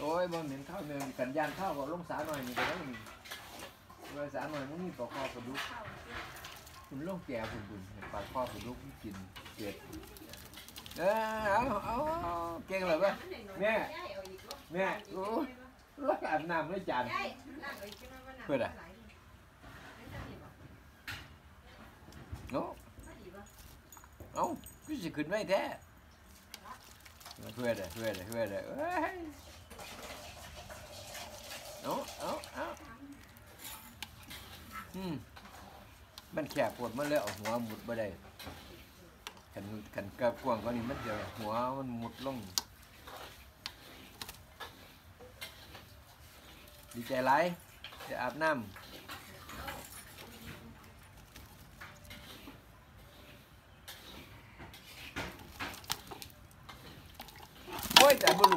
โอ้ยบ่เหม็นข้าวเนืองกันยานข้าวก็ลงสาหน่อยนี่ก็ได้นี่ลงสาหน่อยมันมีปลาคอกระดุกคุณลงแก่คุณบุญปลาคอกระดุกมันกินเป็ดเออเอาเอาเก่งเลยปะแม่แม่โอ้ยรักอาบน้ำด้วยจานเพื่ออะโน้เอาพี่สิขึ้นไม่แท้เพื่อนอะเพื่อนอะเพื่ออะเอ้ยเอาเอาเอาอืมมันแคบปวดมันเลยเอาหัวหมุดบ่ได้ขันขันกระกวางก็นี่มันจะหัวมันหมุดลงดีใจไรจะอาบน้ำโอ้ยแต่บุ